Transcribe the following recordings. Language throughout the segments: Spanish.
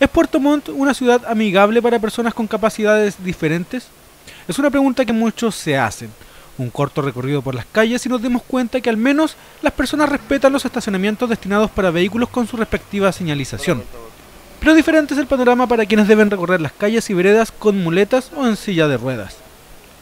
¿Es Puerto Montt una ciudad amigable para personas con capacidades diferentes? Es una pregunta que muchos se hacen. Un corto recorrido por las calles y nos demos cuenta que al menos las personas respetan los estacionamientos destinados para vehículos con su respectiva señalización. Pero diferente es el panorama para quienes deben recorrer las calles y veredas con muletas o en silla de ruedas.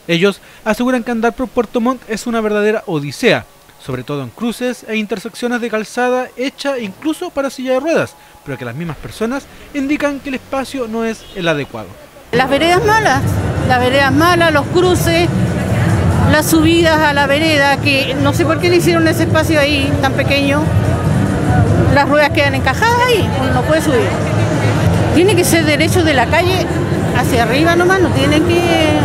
Ellos aseguran que andar por Puerto Montt es una verdadera odisea, sobre todo en cruces e intersecciones de calzada hecha incluso para silla de ruedas, pero que las mismas personas indican que el espacio no es el adecuado. Las veredas malas, las veredas malas, los cruces, las subidas a la vereda, que no sé por qué le hicieron ese espacio ahí tan pequeño. Las ruedas quedan encajadas ahí, no puede subir. Tiene que ser derecho de la calle hacia arriba nomás, no tiene que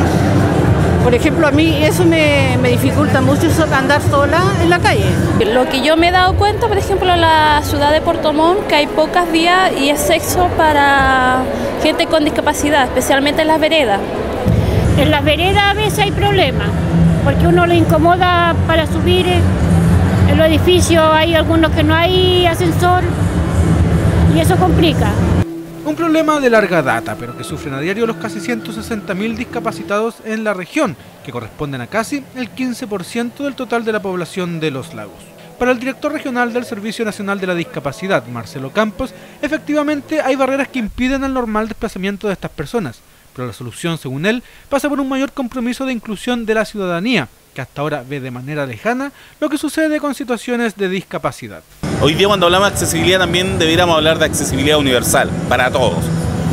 por ejemplo, a mí eso me, dificulta mucho andar sola en la calle. Lo que yo me he dado cuenta, por ejemplo, en la ciudad de Puerto Montt, que hay pocas vías y es sexo para gente con discapacidad, especialmente en las veredas. En las veredas a veces hay problemas, porque uno le incomoda para subir en los edificios, hay algunos que no hay ascensor y eso complica. Un problema de larga data, pero que sufren a diario los casi 160.000 discapacitados en la región, que corresponden a casi el 15% del total de la población de los lagos. Para el director regional del Servicio Nacional de la Discapacidad, Marcelo Campos, efectivamente hay barreras que impiden el normal desplazamiento de estas personas, pero la solución, según él, pasa por un mayor compromiso de inclusión de la ciudadanía, que hasta ahora ve de manera lejana lo que sucede con situaciones de discapacidad. Hoy día cuando hablamos de accesibilidad también deberíamos hablar de accesibilidad universal, para todos.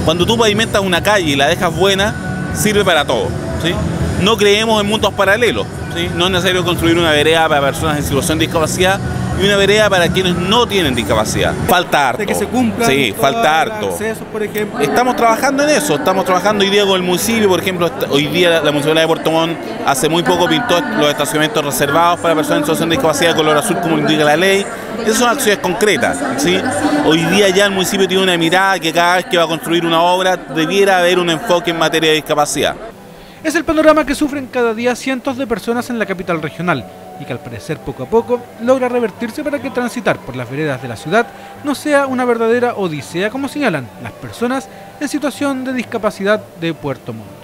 Cuando tú pavimentas una calle y la dejas buena, sirve para todos. ¿sí? No creemos en mundos paralelos. ¿sí? No es necesario construir una vereda para personas en situación de discapacidad y una vereda para quienes no tienen discapacidad. Falta harto. De que se cumpla. Sí, falta harto. por ejemplo. Estamos trabajando en eso, estamos trabajando hoy día con el municipio, por ejemplo, hoy día la Municipalidad de Puerto Montt hace muy poco pintó los estacionamientos reservados para personas en situación de discapacidad de color azul como indica la ley. Esas son acciones concretas. ¿sí? Hoy día ya el municipio tiene una mirada que cada vez que va a construir una obra debiera haber un enfoque en materia de discapacidad. Es el panorama que sufren cada día cientos de personas en la capital regional y que al parecer poco a poco logra revertirse para que transitar por las veredas de la ciudad no sea una verdadera odisea como señalan las personas en situación de discapacidad de Puerto Montt.